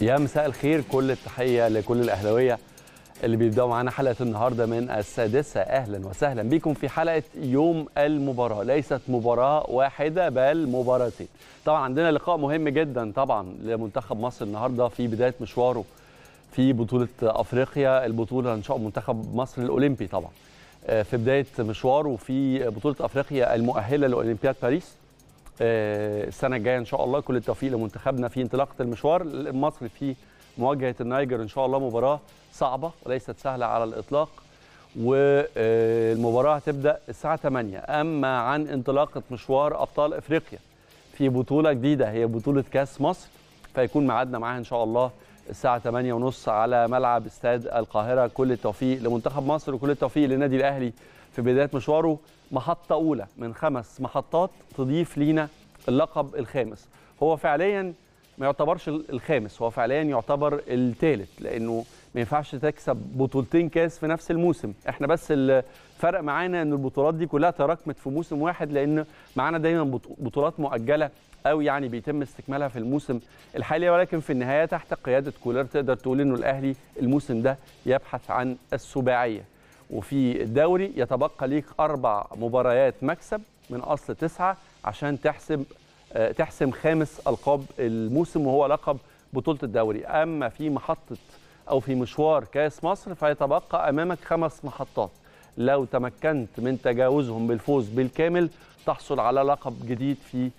يا مساء الخير كل التحية لكل الأهلاوية اللي بيبدأوا معانا حلقة النهارده من السادسة. أهلا وسهلا بكم في حلقة يوم المباراة. ليست مباراة واحدة بل مباراتين. طبعا عندنا لقاء مهم جدا طبعا لمنتخب مصر النهارده في بداية مشواره في بطولة أفريقيا البطولة إن شاء الله منتخب مصر الأولمبي طبعا. في بداية مشواره في بطولة أفريقيا المؤهلة لأولمبياد باريس. السنة الجاية إن شاء الله. كل التوفيق لمنتخبنا في انطلاقة المشوار. المصري في مواجهة النيجر إن شاء الله. مباراة صعبة وليست سهلة على الإطلاق. والمباراة هتبدأ الساعة 8 أما عن انطلاقة مشوار أبطال إفريقيا في بطولة جديدة هي بطولة كأس مصر فيكون ميعادنا معاها إن شاء الله الساعة 8:30 على ملعب استاد القاهرة. كل التوفيق لمنتخب مصر وكل التوفيق للنادي الأهلي في بداية مشواره. محطة أولى من خمس محطات تضيف لينا اللقب الخامس. هو فعليا ما يعتبرش الخامس هو فعليا يعتبر الثالث لأنه ما ينفعش تكسب بطولتين كاس في نفس الموسم. إحنا بس الفرق معانا إن البطولات دي كلها تراكمت في موسم واحد لأن معانا دايما بطولات مؤجلة أو يعني بيتم استكمالها في الموسم الحالي ولكن في النهاية تحت قيادة كولر تقدر تقول إنه الأهلي الموسم ده يبحث عن السباعية. وفي الدوري يتبقى ليك أربع مباريات مكسب من أصل تسعة عشان تحسب تحسم خامس ألقاب الموسم وهو لقب بطولة الدوري. أما في محطة أو في مشوار كاس مصر فيتبقى أمامك خمس محطات. لو تمكنت من تجاوزهم بالفوز بالكامل تحصل على لقب جديد في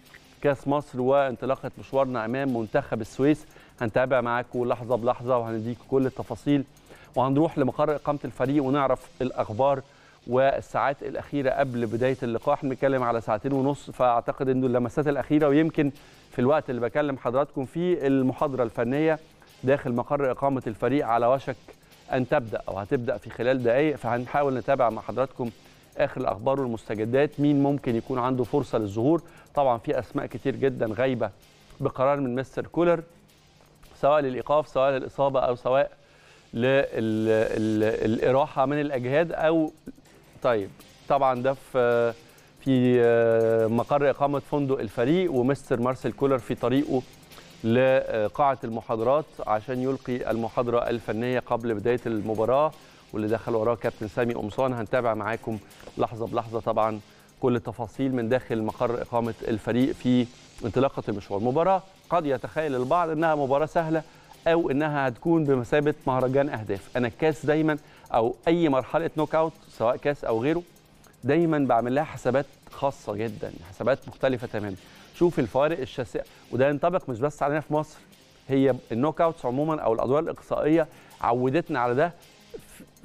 كاس مصر وانطلاقة مشوارنا أمام منتخب السويس. هنتابع معاكم لحظة بلحظة وهنديك كل التفاصيل وهنروح لمقر إقامة الفريق ونعرف الأخبار والساعات الأخيرة قبل بداية اللقاء. إحنا بنتكلم على ساعتين ونص فأعتقد إنه اللمسات الأخيرة ويمكن في الوقت اللي بكلم حضراتكم فيه المحاضرة الفنية داخل مقر إقامة الفريق على وشك أن تبدأ أو هتبدأ في خلال دقائق فهنحاول نتابع مع حضراتكم آخر الأخبار والمستجدات مين ممكن يكون عنده فرصة للظهور. طبعا في أسماء كتير جدا غايبة بقرار من مستر كولر سواء للإيقاف سواء للإصابة أو سواء للإراحة من الأجهاد أو طيب طبعا ده في في مقر إقامة فندق الفريق ومستر مارسيل كولر في طريقه لقاعة المحاضرات عشان يلقي المحاضرة الفنية قبل بداية المباراة. واللي دخل وراه كابتن سامي قمصان هنتابع معاكم لحظة بلحظة طبعا كل التفاصيل من داخل مقر إقامة الفريق في انطلاقة المشوار. مباراة قد يتخيل البعض إنها مباراة سهلة أو إنها هتكون بمثابة مهرجان أهداف. أنا الكاس دايما أو أي مرحلة knock out سواء كاس أو غيره دايما بعمل لها حسابات خاصة جدا حسابات مختلفة تماما. شوف الفوارق الشاسعة وده ينطبق مش بس علينا في مصر هي ال knock outs عموما أو الأدوار الإقصائية عودتنا على ده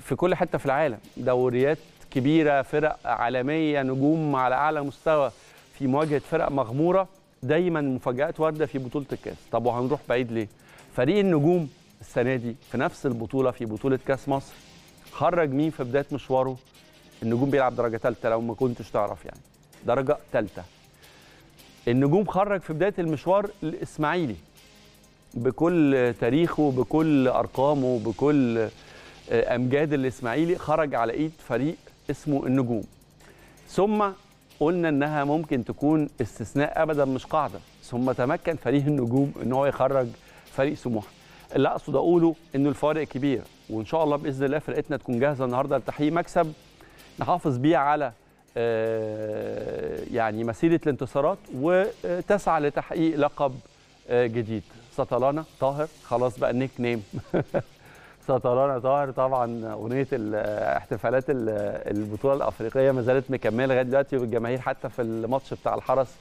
في كل حتة في العالم. دوريات كبيرة فرق عالمية نجوم على أعلى مستوى في مواجهة فرق مغمورة دايما مفاجآت واردة في بطولة الكاس. طب وهنروح بعيد ليه؟ فريق النجوم السنة دي في نفس البطولة في بطولة كأس مصر خرج مين في بداية مشواره؟ النجوم بيلعب درجة ثالثه لو ما كنتش تعرف يعني. درجة ثالثه النجوم خرج في بداية المشوار الإسماعيلي. بكل تاريخه بكل أرقامه بكل أمجاد الإسماعيلي خرج على إيد فريق اسمه النجوم. ثم قلنا إنها ممكن تكون استثناء ابدا مش قاعدة. ثم تمكن فريق النجوم إن هو يخرج فريق سموحة. اللي أقصد أقوله إنه الفارق كبير وإن شاء الله بإذن الله فرقتنا تكون جاهزة النهارده لتحقيق مكسب نحافظ بيه على يعني مسيرة الانتصارات وتسعى لتحقيق لقب جديد. سطلانه طاهر. خلاص بقى النيك نيم. سطلانه طاهر. طبعا أغنية احتفالات البطولة الأفريقية ما زالت مكملة لغاية دلوقتي والجماهير حتى في الماتش بتاع الحرس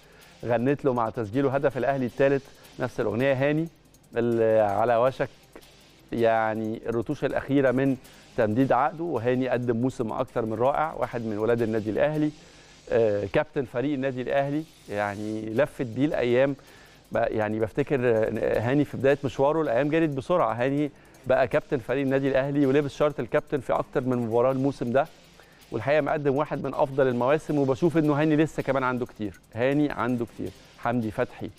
غنت له مع تسجيله هدف الأهلي الثالث. نفس الأغنية هاني. على وشك يعني الرتوش الأخيرة من تمديد عقده وهاني قدم موسم أكثر من رائع واحد من ولاد النادي الأهلي. آه كابتن فريق النادي الأهلي يعني لفت بيه الأيام. يعني بفتكر هاني في بداية مشواره الأيام جرت بسرعة. هاني بقى كابتن فريق النادي الأهلي ولبس شارة الكابتن في أكتر من مباراة الموسم ده. والحقيقة مقدم واحد من أفضل المواسم وبشوف إنه هاني لسه كمان عنده كتير. هاني عنده كتير. حمدي فتحي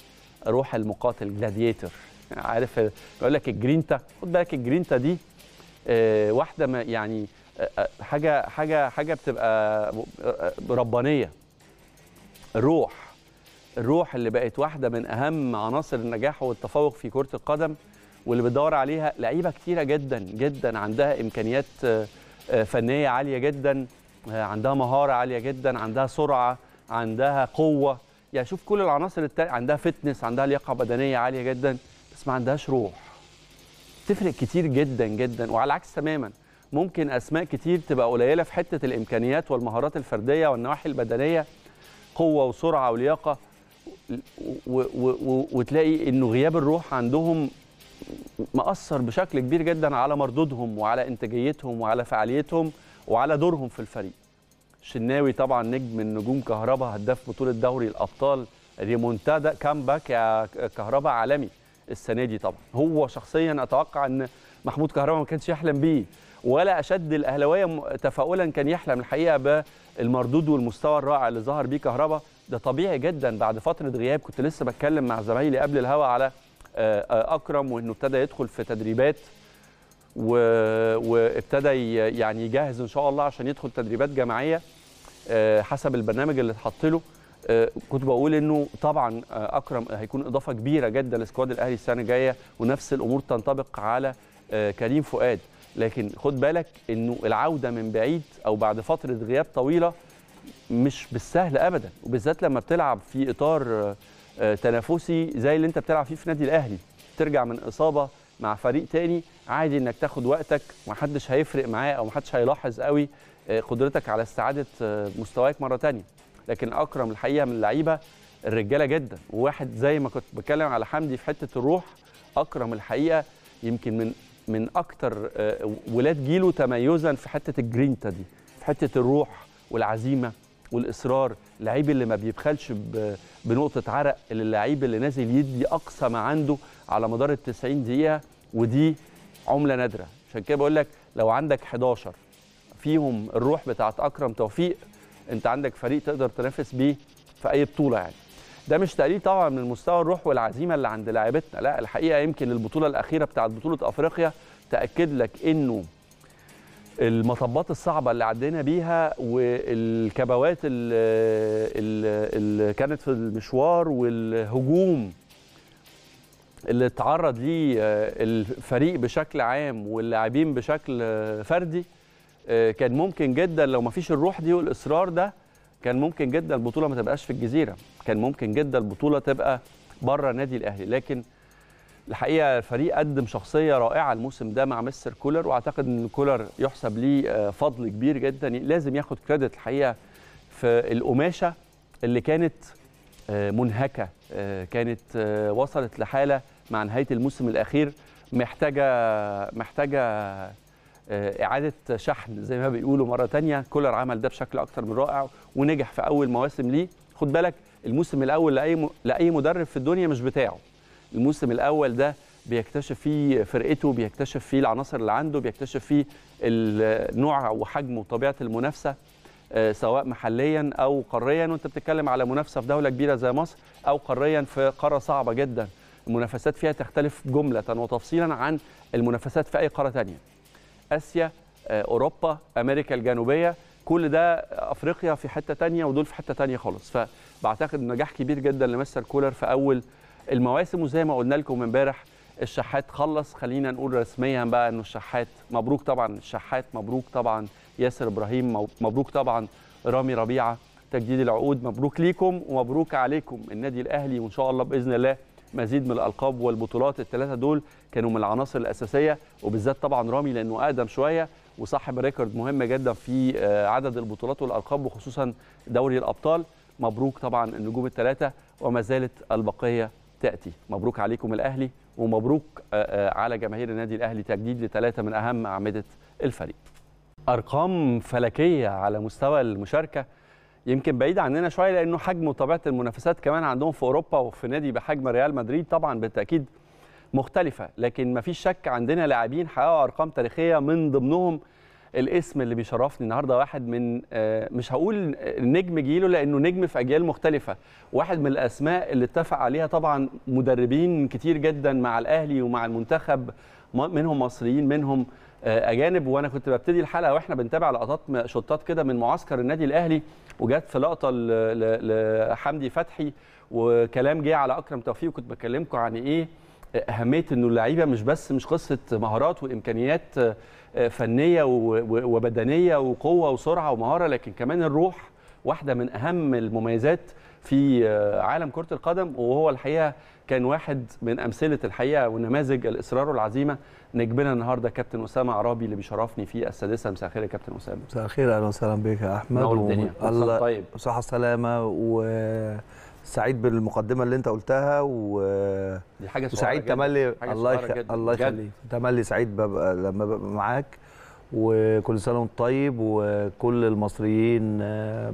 روح المقاتل gladiator عارف بقول لك الجرينتا. خد بالك الجرينتا دي آه واحدة ما يعني آه حاجة حاجة حاجة بتبقى ربانية. الروح الروح اللي بقت واحدة من أهم عناصر النجاح والتفوق في كرة القدم واللي بتدور عليها لعيبة كتيرة جدا جدا عندها إمكانيات آه، آه، فنية عالية جدا آه، عندها مهارة عالية جدا عندها سرعة عندها قوة. يعني شوف كل العناصر التانية عندها فتنس عندها لياقة بدنية عالية جدا. بس ما عندهاش روح. تفرق كتير جدا جدا وعلى العكس تماما. ممكن أسماء كتير تبقى قليلة في حتة الإمكانيات والمهارات الفردية والنواحي البدنية قوة وسرعة ولياقة وتلاقي إنه غياب الروح عندهم مأثر بشكل كبير جدا على مردودهم وعلى إنتاجيتهم وعلى فعاليتهم وعلى دورهم في الفريق. شناوي طبعا نجم من نجوم كهربا هداف بطولة دوري الأبطال. ريمونتادا كامباك يا كهربا عالمي. السنة دي طبعا. هو شخصيا أتوقع إن محمود كهربا ما كانش يحلم بيه ولا أشد الأهلاوية تفاؤلا كان يحلم الحقيقة بالمردود والمستوى الرائع اللي ظهر بيه كهربا. ده طبيعي جدا. بعد فترة غياب كنت لسه بتكلم مع زمايلي قبل الهوا على آه، آه، أكرم وإنه ابتدى يدخل في تدريبات و... وابتدى يعني يجهز إن شاء الله عشان يدخل تدريبات جماعية آه، حسب البرنامج اللي اتحط له. كنت بقول إنه طبعا آه، أكرم هيكون إضافة كبيرة جدا لسكواد الأهلي السنة الجاية ونفس الأمور تنطبق على آه، كريم فؤاد. لكن خد بالك إنه العودة من بعيد أو بعد فترة غياب طويلة مش بالسهل ابدا. وبالذات لما بتلعب في إطار آه، آه، تنافسي زي اللي أنت بتلعب فيه في نادي الأهلي. ترجع من إصابة مع فريق تاني عادي إنك تاخد وقتك ومحدش هيفرق معاه أو محدش هيلاحظ قوي آه، قدرتك على استعادة آه، مستواك مرة تانية. لكن أكرم الحقيقة من اللعيبة الرجالة جدا. وواحد زي ما كنت بتكلم على حمدي في حتة الروح أكرم الحقيقة يمكن من من أكتر آه، ولاد جيله تميزا في حتة الجرينتا دي في حتة الروح والعزيمة والإصرار. اللعيب اللي ما بيبخلش بنقطة عرق اللعيب اللي نازل يدي أقصى ما عنده على مدار ال 90 دقيقة ودي عملة نادرة. عشان كده بقول لك لو عندك 11 فيهم الروح بتاعت أكرم توفيق انت عندك فريق تقدر تنافس بيه في اي بطولة يعني. ده مش تقليل طبعا من مستوى الروح والعزيمة اللي عند لاعيبتنا لا الحقيقة يمكن البطولة الأخيرة بتاعت بطولة أفريقيا تأكد لك إنه المطبات الصعبة اللي عدينا بيها والكبوات اللي, كانت في المشوار والهجوم اللي اتعرض ليه الفريق بشكل عام واللاعبين بشكل فردي كان ممكن جدا لو ما فيش الروح دي والإصرار ده كان ممكن جدا البطولة ما تبقاش في الجزيرة. كان ممكن جدا البطولة تبقى بره النادي الأهلي. لكن الحقيقة الفريق قدم شخصية رائعة الموسم ده مع مستر كولر وأعتقد إن كولر يحسب ليه آه، فضل كبير جدا. لازم ياخد كريدت الحقيقة في القماشة اللي كانت آه، منهكة آه، كانت آه، وصلت لحالة مع نهاية الموسم الأخير. محتاجة محتاجة آه، إعادة شحن زي ما بيقولوا مرة تانية. كولر عمل ده بشكل أكتر من رائع ونجح في أول مواسم ليه. خد بالك الموسم الأول لأي م... لأي مدرب في الدنيا مش بتاعه. الموسم الأول ده بيكتشف فيه فرقته بيكتشف فيه العناصر اللي عنده بيكتشف فيه النوع وحجم وطبيعة المنافسة آه، سواء محليا أو قاريا. وأنت بتتكلم على منافسة في دولة كبيرة زي مصر أو قاريا في قارة صعبة جدا. المنافسات فيها تختلف جملة وتفصيلا عن المنافسات في أي قارة تانية. آسيا آه، أوروبا أمريكا الجنوبية. كل ده أفريقيا في حتة تانية ودول في حتة تانية خالص. فبعتقد نجاح كبير جدا لمستر كولر في أول المواسم. وزي ما قلنا لكم امبارح الشحات خلص. خلينا نقول رسميا بقى إنه الشحات مبروك طبعا. الشحات مبروك طبعا. ياسر إبراهيم مبروك طبعا. رامي ربيعة تجديد العقود مبروك ليكم ومبروك عليكم النادي الأهلي. وإن شاء الله بإذن الله مزيد من الألقاب والبطولات الثلاثه دول كانوا من العناصر الأساسية وبالذات طبعا رامي لأنه أقدم شوية وصاحب ريكورد مهم جدا في آه، عدد البطولات والألقاب وخصوصا دوري الأبطال. مبروك طبعا النجوم الثلاثه وما زالت البقية تأتي. مبروك عليكم الأهلي ومبروك آه، آه، على جماهير النادي الأهلي تجديد لثلاثه من أهم أعمدة الفريق. أرقام فلكية على مستوى المشاركة يمكن بعيد عننا شوية لأنه حجم وطبيعة المنافسات كمان عندهم في أوروبا وفي نادي بحجم ريال مدريد طبعا بالتأكيد مختلفة. لكن ما فيش شك عندنا لاعبين حققوا ارقام تاريخية من ضمنهم الاسم اللي بيشرفني النهارده واحد من آه، مش هقول نجم جيله لأنه نجم في أجيال مختلفة. واحد من الأسماء اللي اتفق عليها طبعا مدربين كتير جدا مع الأهلي ومع المنتخب منهم مصريين منهم آه، أجانب. وأنا كنت ببتدي الحلقة وإحنا بنتابع لقطات شوطات كده من معسكر النادي الأهلي وجت في لقطة لحمدي فتحي وكلام جه على أكرم توفيق وكنت بكلمكم عن إيه أهمية إنه اللعيبة مش بس مش قصة مهارات وإمكانيات فنية وبدنية وقوة وسرعة ومهارة لكن كمان الروح واحدة من أهم المميزات في عالم كرة القدم وهو الحقيقة كان واحد من أمثلة الحقيقة ونماذج الإصرار والعزيمه نجمنا النهارده كابتن أسامة عرابي اللي بيشرفني في السادسة. مساء الخير يا كابتن أسامة. مساء الخير أهلا وسهلا بك يا أحمد. نور الدنيا. الله طيب. صحه سلامه وسعيد بالمقدمة اللي أنت قلتها. و دي حاجة وسعيد تملي الله يخ... الله يخليك. تملي سعيد ببقى لما ببقى معاك. وكل سنة وأنت طيب. وكل المصريين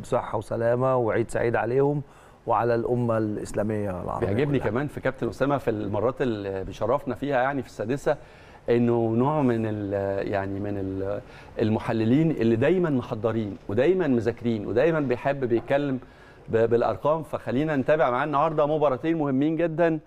بصحة وسلامة. وعيد سعيد عليهم. وعلى الأمة الإسلامية العربية بيعجبني كمان في كابتن أسامة في المرات اللي بيشرفنا فيها يعني في السادسة إنه نوع من يعني من المحللين اللي دايما محضرين ودايما مذاكرين ودايما بيحب بيتكلم بالأرقام. فخلينا نتابع معاه النهارده مباراتين مهمين جدا.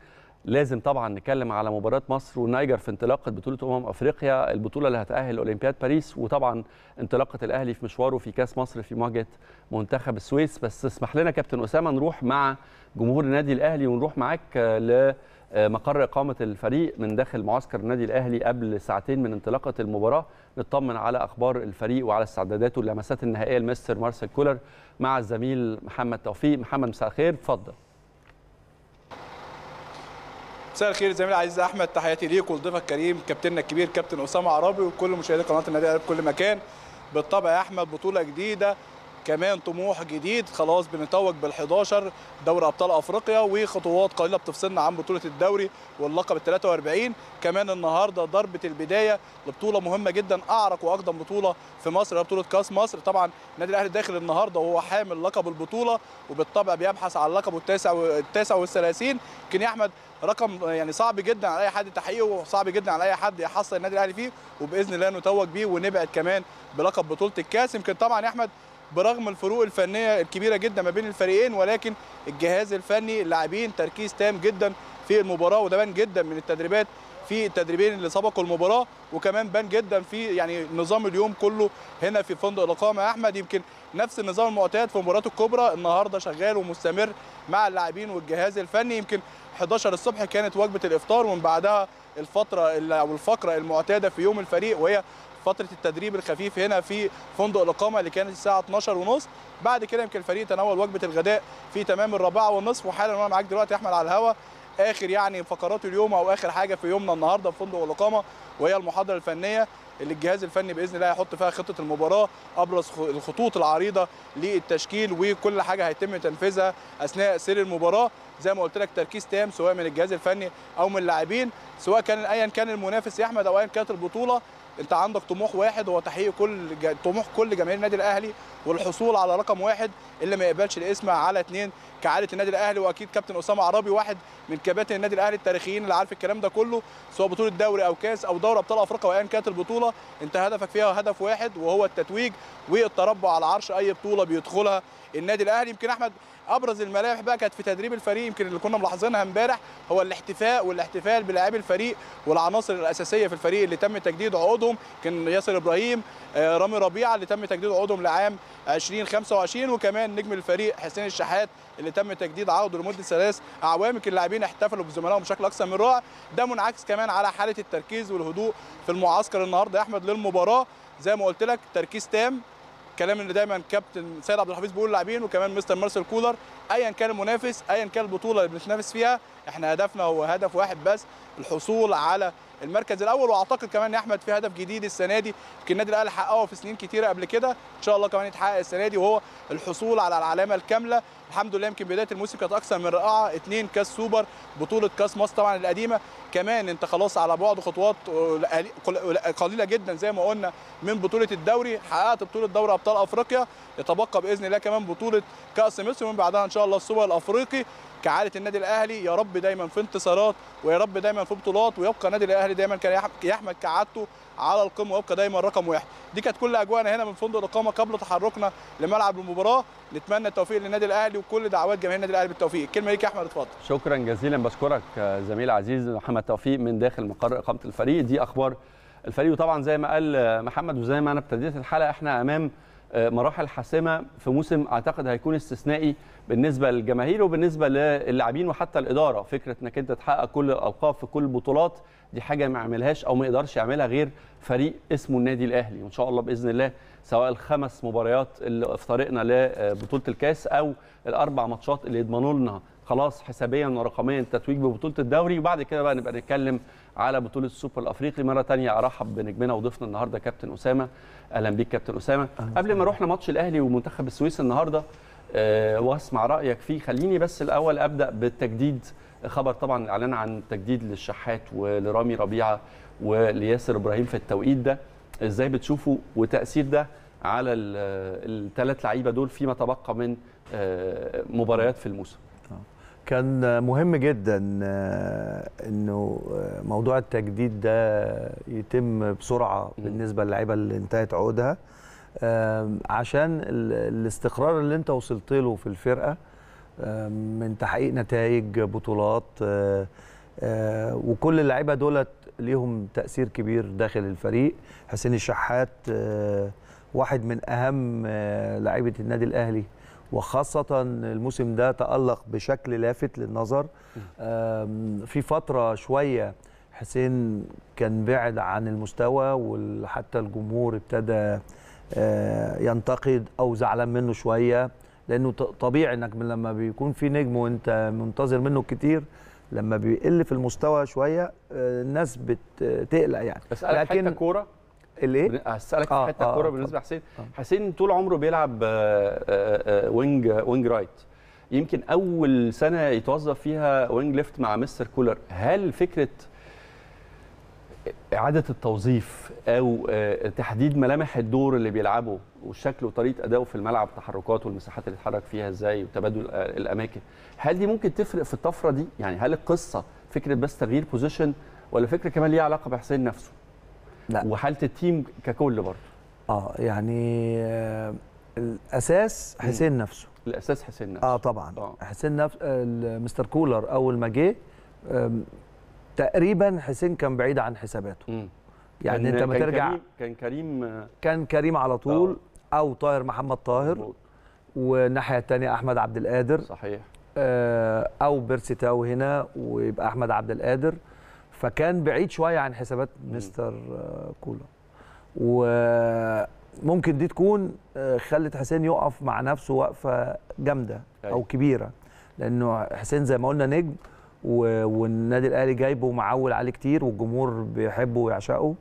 لازم طبعا نتكلم على مباراة مصر والنيجر في انطلاقة بطولة أمم أفريقيا البطولة اللي هتأهل أولمبياد باريس وطبعا انطلاقة الأهلي في مشواره في كأس مصر في مواجهة منتخب السويس. بس اسمح لنا كابتن أسامة نروح مع جمهور النادي الأهلي ونروح معاك لمقر إقامة الفريق من داخل معسكر النادي الأهلي قبل ساعتين من انطلاقة المباراة. نطمن على أخبار الفريق وعلى استعداداته اللمسات النهائية لمستر مارسيل كولر مع الزميل محمد توفيق. محمد مساء الخير. اتفضل. مساء الخير زميلي العزيز أحمد تحياتي ليك ولضيفك الكريم كابتننا الكبير كابتن أسامة عرابي وكل مشاهدي قناة النادي الأهلي في كل مكان. بالطبع يا أحمد بطولة جديدة كمان طموح جديد خلاص بنتوج بال11 دوري أبطال أفريقيا وخطوات قليلة بتفصلنا عن بطولة الدوري واللقب ال 43 كمان النهارده ضربه البداية لبطولة مهمة جدا أعرق وأقدم بطولة في مصر هي بطولة كأس مصر. طبعا النادي الأهلي داخل النهارده وهو حامل لقب البطولة وبالطبع بيبحث عن لقبه التاسع والتاسع والثلاثين. يمكن يا أحمد رقم يعني صعب جدا على أي حد تحقيقه وصعب جدا على أي حد يحصل النادي الأهلي فيه وبإذن الله نتوج بيه ونبعد كمان بلقب بطولة الكاس. يمكن طبعا يا أحمد برغم الفروق الفنية الكبيرة جدا ما بين الفريقين ولكن الجهاز الفني اللاعبين تركيز تام جدا في المباراة وده بان جدا من التدريبات في التدريبين اللي سبقوا المباراة وكمان بان جدا في يعني نظام اليوم كله هنا في فندق الإقامة. يا أحمد يمكن نفس النظام المعتاد في المباريات الكبرى النهارده شغال ومستمر مع اللاعبين والجهاز الفني. يمكن 11 الصبح كانت وجبة الإفطار ومن بعدها الفترة أو الفقرة المعتادة في يوم الفريق وهي فترة التدريب الخفيف هنا في فندق الإقامة اللي كانت الساعة 12 ونص. بعد كده يمكن الفريق تناول وجبة الغداء في تمام الرابعة والنصف. وحالا وأنا معاك دلوقتي يا أحمد على الهواء آخر يعني فقرات اليوم أو آخر حاجة في يومنا النهارده في فندق الإقامة وهي المحاضرة الفنية اللي الجهاز الفني بإذن الله هيحط فيها خطة المباراة أبرز الخطوط العريضة للتشكيل وكل حاجة هيتم تنفيذها أثناء سير المباراة. زي ما قلت لك تركيز تام سواء من الجهاز الفني أو من اللاعبين سواء كان ايا كان المنافس يا أحمد أو ايا كانت البطولة أنت عندك طموح واحد هو تحقيق كل طموح كل جماهير النادي الأهلي والحصول على رقم واحد اللي ما يقبلش الاسم على اثنين كعادة النادي الأهلي وأكيد كابتن أسامة عرابي واحد من كباتن النادي الأهلي التاريخيين اللي عارف الكلام ده كله سواء بطولة دوري أو كاس أو دوري أبطال أفريقيا وايا كانت البطولة أنت هدفك فيها هدف واحد وهو التتويج والتربع على عرش أي بطولة بيدخلها النادي الأهلي. يمكن أحمد أبرز الملامح بقى كانت في تدريب الفريق يمكن اللي كنا ملاحظينها امبارح هو الاحتفاء والاحتفال بلاعبي الفريق والعناصر الأساسية في الفريق اللي تم تجديد عقودهم كان ياسر إبراهيم رامي ربيعة اللي تم تجديد عقودهم لعام 2025 وكمان نجم الفريق حسين الشحات اللي تم تجديد عقده لمدة ثلاث اعوام. يمكن اللاعبين احتفلوا بزملائهم بشكل أكثر من رائع. ده منعكس كمان على حالة التركيز والهدوء في المعسكر النهارده يا أحمد للمباراة. زي ما قلت لك تركيز تام كلام اللي دايما كابتن سيد عبد الحفيظ بيقول للاعبين وكمان مستر مارسيل كولر ايا كان المنافس ايا كان البطولة اللي بنتنافس فيها إحنا هدفنا هو هدف واحد بس الحصول على المركز الأول. وأعتقد كمان يا أحمد في هدف جديد السنة دي يمكن النادي الأهلي حققه في سنين كتيرة قبل كده إن شاء الله كمان يتحقق السنة دي وهو الحصول على العلامة الكاملة. الحمد لله يمكن بداية الموسم كانت أكثر من رائعة. اثنين كاس سوبر بطولة كاس مصر طبعا القديمة. كمان أنت خلاص على بعد خطوات قليلة جدا زي ما قلنا من بطولة الدوري. حققت بطولة دوري أبطال أفريقيا. يتبقى بإذن الله كمان بطولة كأس مصر ومن بعدها إن شاء الله السوبر الأفريقي. كعادة النادي الأهلي يا رب دايما في انتصارات ويا رب دايما في بطولات ويبقى النادي الأهلي دايما كان يحمد كعادته على القمة ويبقى دايما رقم واحد. دي كانت كل أجواءنا هنا من فندق الاقامه قبل تحركنا لملعب المباراة. نتمنى التوفيق للنادي الأهلي وكل دعوات جماهير النادي الأهلي بالتوفيق. الكلمة ليك يا أحمد اتفضل. شكرا جزيلا. بشكرك زميل عزيز محمد توفيق من داخل مقر إقامة الفريق. دي أخبار الفريق. وطبعا زي ما قال محمد وزي ما أنا ابتديت الحلقة إحنا أمام مراحل حاسمة في موسم أعتقد هيكون استثنائي بالنسبة للجماهير وبالنسبة للاعبين وحتى الإدارة. فكرة إنك أنت تحقق كل الألقاب في كل البطولات دي حاجة ما يعملهاش أو ما يقدرش يعملها غير فريق اسمه النادي الأهلي. وإن شاء الله بإذن الله سواء الخمس مباريات اللي في طريقنا لبطولة الكاس أو الأربع ماتشات اللي يضمنوا لنا خلاص حسابيا ورقميا التتويج ببطولة الدوري. وبعد كده بقى نبقى نتكلم على بطولة السوبر الافريقي مرة ثانية أرحب بنجمنا وضيفنا النهارده كابتن أسامة. أهلا بيك كابتن أسامة. قبل ما نروح لماتش الأهلي ومنتخب السويس النهارده أه واسمع رأيك فيه. خليني بس الأول أبدأ بالتجديد. خبر طبعا إعلان عن تجديد للشحات ولرامي ربيعة ولياسر إبراهيم في التوقيت ده. إزاي بتشوفوا وتأثير ده على الثلاث لعيبة دول فيما تبقى من مباريات في الموسم. كان مهم جدا إنه موضوع التجديد ده يتم بسرعة بالنسبة للعيبة اللي انتهت عقودها عشان الاستقرار اللي انت وصلت له في الفرقة من تحقيق نتائج بطولات وكل اللعيبة دولت ليهم تأثير كبير داخل الفريق. حسين الشحات واحد من أهم لعيبة النادي الأهلي. وخاصة الموسم ده تألق بشكل لافت للنظر. في فترة شوية حسين كان بعد عن المستوى وحتى الجمهور ابتدى ينتقد أو زعلان منه شوية لأنه طبيعي إنك لما بيكون في نجم وأنت منتظر منه كتير لما بيقل في المستوى شوية الناس بتقلق يعني. أسألك لكن حتة كورة؟ الإيه؟ هسألك آه في حتة الكوره آه بالنسبة لحسين، آه حسين طول عمره بيلعب آآ آآ wing wing right. يمكن أول سنة يتوظف فيها wing left مع مستر كولر، هل فكرة إعادة التوظيف أو تحديد ملامح الدور اللي بيلعبه والشكل وطريقة ادائه في الملعب التحركات والمساحات اللي اتحرك فيها إزاي وتبادل الأماكن هل دي ممكن تفرق في الطفرة دي؟ يعني هل القصة فكرة بس تغيير position ولا فكرة كمان ليها علاقة بحسين نفسه؟ لا. وحالة ال team ككل برضه. آه يعني آه الأساس حسين نفسه. الأساس حسين نفسه. آه طبعا. آه. حسين نفس آه مستر كولر أول ما جه تقريبا حسين كان بعيد عن حساباته. مم. يعني أنت ما ترجع كريم كان كريم كان كريم على طول آه. أو طاهر محمد طاهر والناحيه الثانية أحمد عبد القادر. صحيح. آه أو بيرسي تاو هنا ويبقى أحمد عبد القادر. فكان بعيد شوية عن حسابات مستر كولر وممكن دي تكون خلت حسين يقف مع نفسه وقفة جامدة أو كبيرة. لأنه حسين زي ما قلنا نجم والنادي الأهلي جايبه ومعول عليه كتير والجمهور بيحبه ويعشقه.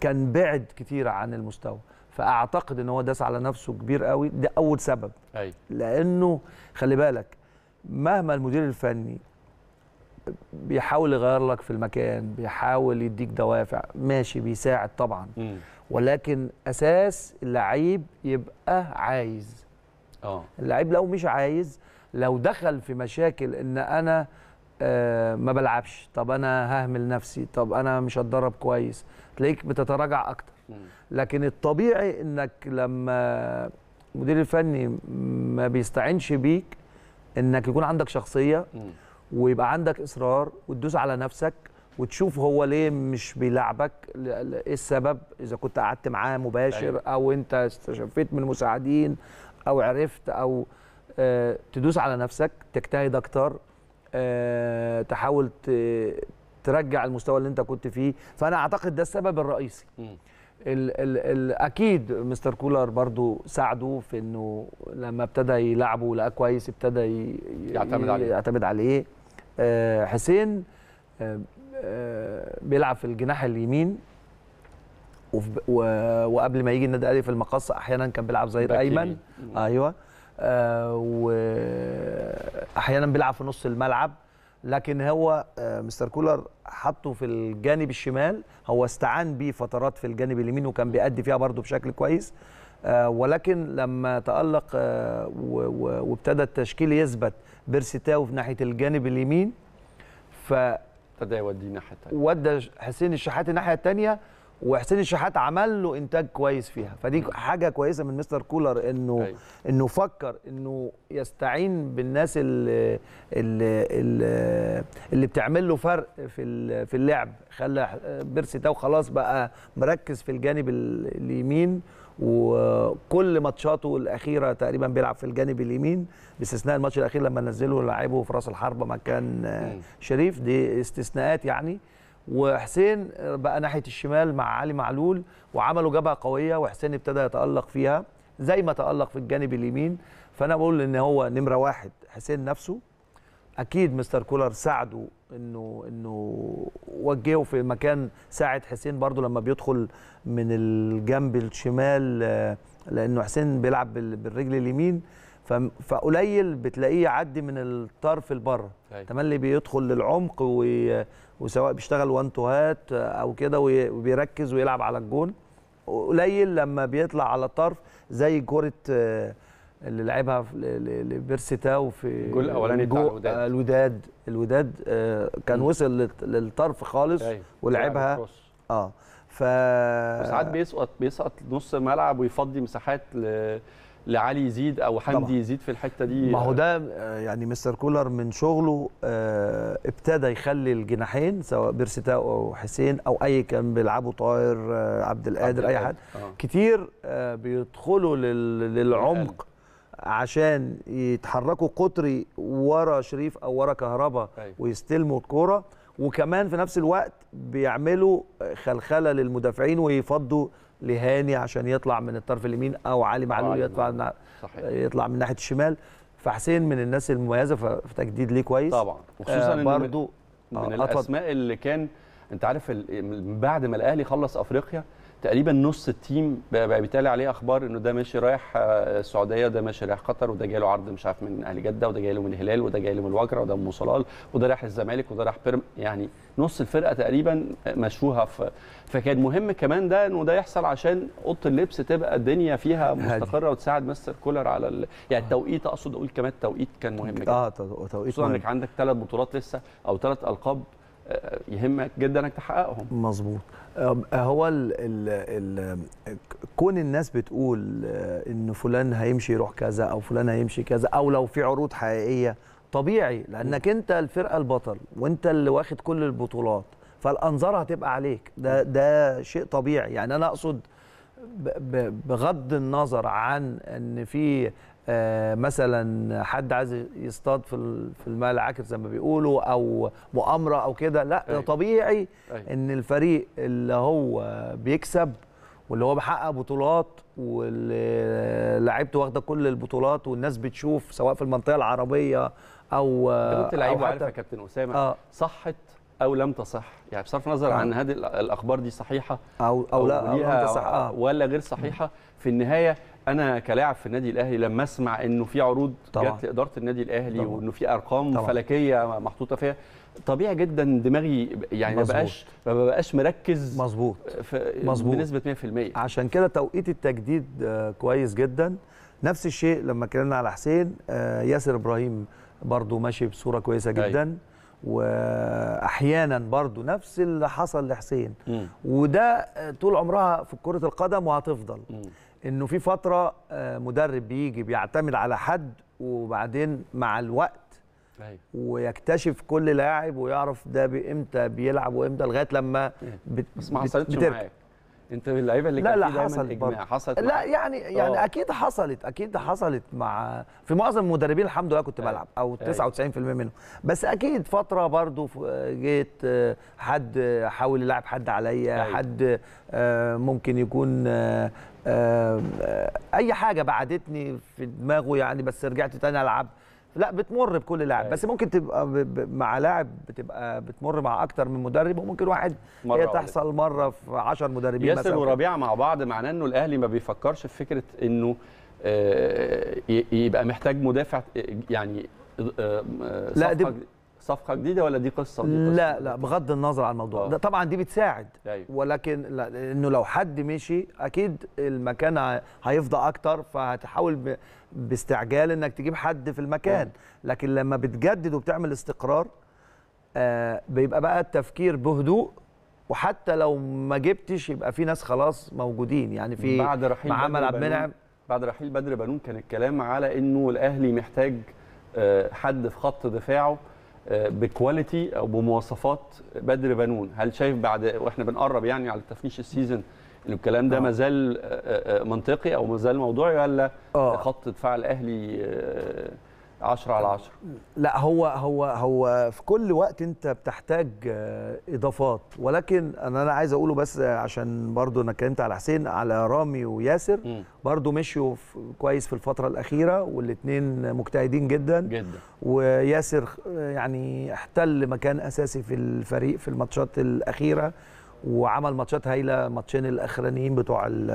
كان بعد كتير عن المستوى. فأعتقد إن هو داس على نفسه كبير قوي. ده أول سبب. أي. لأنه خلي بالك مهما المدير الفني بيحاول يغير لك في المكان بيحاول يديك دوافع ماشي بيساعد طبعا م. ولكن أساس اللعيب يبقى عايز آه اللعيب لو مش عايز لو دخل في مشاكل إن أنا آه ما بلعبش طب أنا ههمل نفسي طب أنا مش هتدرب كويس تلاقيك بتتراجع أكتر م. لكن الطبيعي إنك لما المدير الفني ما بيستعينش بيك إنك يكون عندك شخصية م. ويبقى عندك إصرار وتدوس على نفسك وتشوف هو ليه مش بيلعبك إيه السبب؟ إذا كنت قعدت معاه مباشر أيوة. أو أنت استشفيت من المساعدين أو عرفت أو آه تدوس على نفسك تجتهد أكتر آه تحاول ترجع المستوى اللي أنت كنت فيه. فأنا أعتقد ده السبب الرئيسي. م. ال ال ال أكيد مستر كولر برضو ساعده في إنه لما ابتدى يلعبه ولقاه كويس ابتدى يعتمد عليه. يعتمد عليه. حسين آه آه بيلعب في الجناح اليمين. وقبل ما يجي النادي الأهلي في المقص أحيانا كان بيلعب ظهير ايمن أيوه. آه واحيانا بيلعب في نص الملعب. لكن هو مستر كولر حطه في الجانب الشمال. هو استعان بيه فترات في الجانب اليمين وكان بيأدي فيها برضه بشكل كويس. ولكن لما تألق وابتدى التشكيل يثبت بيرسيتاو في ناحية الجانب اليمين ف ابتدى يوديه الناحيه الثانية ودى حسين الشحات الناحية الثانية وحسين الشحات عمل له إنتاج كويس فيها. فدي حاجة كويسة من مستر كولر إنه أيوة. إنه فكر إنه يستعين بالناس اللي اللي, اللي, اللي بتعمل له فرق في في اللعب. خلى بيرسي تاو خلاص بقى مركز في الجانب اليمين وكل ماتشاته الأخيرة تقريبا بيلعب في الجانب اليمين باستثناء الماتش الأخير لما نزله لعبه في راس الحربة مكان شريف. دي استثناءات يعني. وحسين بقى ناحية الشمال مع علي معلول وعملوا جبهة قوية وحسين ابتدى يتألق فيها زي ما تألق في الجانب اليمين. فأنا بقول إن هو نمرة واحد حسين نفسه. أكيد مستر كولر ساعده إنه إنه وجهه في مكان ساعد حسين برضو لما بيدخل من الجنب الشمال لأنه حسين بيلعب بالرجل اليمين. فقليل بتلاقيه يعدي من الطرف لبره. تملي بيدخل للعمق وسواء بيشتغل وان توهات أو كده وبيركز ويلعب على الجون. قليل لما بيطلع على الطرف زي كرة اللي لعبها لبيرسيتاو في الجول الأولاني بتاع الوداد. الوداد. الوداد كان م. وصل للطرف خالص أيوه. ولعبها. آه. ف ساعات بيسقط بيسقط نص الملعب ويفضي مساحات ل... لعلي يزيد أو حمدي يزيد في الحتة دي. ما هو ده يعني مستر كولر من شغله آه ابتدى يخلي الجناحين سواء بيرسيتاو أو حسين أو أي كان بيلعبوا طاهر آه عبد القادر أي حد. آه. كتير آه بيدخلوا لل... للعمق. عشان يتحركوا قطري ورا شريف أو ورا كهربا ويستلموا الكورة. وكمان في نفس الوقت بيعملوا خلخلة للمدافعين ويفضوا لهاني عشان يطلع من الطرف اليمين أو علي معلول يطلع صحيح. يطلع من ناحية الشمال. فحسين من الناس المميزة في تجديد ليه كويس. طبعا. وخصوصا آه برضو من, من الأسماء اللي كان أنت عارف بعد ما الأهلي خلص أفريقيا تقريبا نص التيم بقى بيتقال عليه أخبار إنه ده ماشي رايح السعودية وده ماشي رايح قطر وده جاي له عرض مش عارف من أهلي جدة وده جاي له من الهلال وده جاي له من الوجرة وده من صلال وده رايح الزمالك وده رايح بيرم يعني نص الفرقة تقريبا مشوها. في فكان مهم كمان ده إنه ده يحصل عشان أوضة اللبس تبقى الدنيا فيها مستقرة وتساعد مستر كولر على ال... يعني التوقيت أقصد أقول كمان التوقيت كان مهم جدا. آه توقيت خصوصا إنك عندك ثلاث بطولات لسه أو ثلاث ألقاب يهمك جدا إنك تحققهم. مظبوط. هو ال ال ال كون الناس بتقول إن فلان هيمشي يروح كذا أو فلان هيمشي كذا أو لو في عروض حقيقية طبيعي لأنك أنت الفرقة البطل وأنت اللي واخد كل البطولات فالأنظار هتبقى عليك. ده ده شيء طبيعي. يعني أنا أقصد بغض النظر عن إن في آه مثلا حد عايز يصطاد في في الماء العاكر زي ما بيقولوا أو مؤامرة أو كده لا أي. طبيعي أي. إن الفريق اللي هو بيكسب واللي هو بيحقق بطولات واللي لعيبته واخدة كل البطولات والناس بتشوف سواء في المنطقة العربية أو أنت لعيب عارف يا كابتن أسامة آه صحت أو لم تصح يعني بصرف النظر آه. عن هذه الأخبار دي صحيحة أو أو, أو لا أو لم تصح آه. ولا غير صحيحة في النهاية أنا كلاعب في النادي الأهلي لما أسمع إنه في عروض جت لإدارة النادي الأهلي طبعا. وإنه في أرقام طبعا. فلكية محطوطة فيها طبيعي جدا دماغي يعني ما بقاش ما بقاش مركز مظبوط مظبوط بنسبة 100% عشان كده توقيت التجديد كويس جدا نفس الشيء لما اتكلمنا على حسين ياسر إبراهيم برضو ماشي بصورة كويسة جدا أي. واحيانا برضو نفس اللي حصل لحسين م. وده طول عمرها في كرة القدم وهتفضل م. إنه في فترة مدرب بيجي بيعتمد على حد وبعدين مع الوقت أي. ويكتشف كل لاعب ويعرف ده إمتى بيلعب وإمتى لغاية لما بت بس ما حصلتش معاك. أنت من اللعيبة اللي لا لا حصلت إجماع. حصلت لا يعني يعني أوه. أكيد حصلت أكيد حصلت مع في معظم المدربين الحمد لله كنت بلعب أو 99% منهم. بس أكيد فترة برضو جيت حد حاول يلعب حد عليا حد ممكن يكون أي حاجة بعدتني في دماغه يعني بس رجعت تاني ألعب. لا بتمر بكل لاعب. بس ممكن تبقى مع لاعب بتبقى بتمر مع أكتر من مدرب وممكن واحد هي تحصل مرة في 10 مدربين ياسر وربيعه مع بعض معناه إنه الأهلي ما بيفكرش في فكرة إنه يبقى محتاج مدافع يعني لا دي صفقة جديدة ولا دي قصة, دي قصة؟ لا لا بغض النظر عن الموضوع. ده طبعا دي بتساعد. أيوه. ولكن لا إنه لو حد مشي أكيد المكان هيفضى أكتر فهتحاول باستعجال إنك تجيب حد في المكان. لكن لما بتجدد وبتعمل استقرار آه بيبقى بقى التفكير بهدوء وحتى لو ما جبتش يبقى في ناس خلاص موجودين. يعني في بعد رحيل عمل عبد المنعم. بعد رحيل بدر بنون كان الكلام على إنه الأهلي محتاج آه حد في خط دفاعه. ب quality أو بمواصفات بدر بنون هل شايف بعد وإحنا بنقرب يعني على تفنيش ال season الكلام ده ما زال منطقي أو ما زال موضوعي ولا آه. خط دفاع الأهلي 10 على 10 لا هو هو هو في كل وقت انت بتحتاج آه، اضافات. ولكن أنا أنا عايز اقوله بس عشان برضو أنا اتكلمت على حسين على رامي وياسر. برضو مشيوا كويس في الفترة الأخيرة والاثنين مجتهدين جدا. جدا. وياسر آه، يعني احتل مكان أساسي في الفريق في الماتشات الأخيرة وعمل ماتشات هايلة ماتشين الأخرانيين بتوع ال